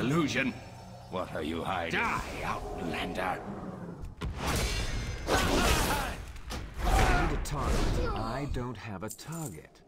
illusion. What are you hiding? Die, Outlander. I need a target. I don't have a target.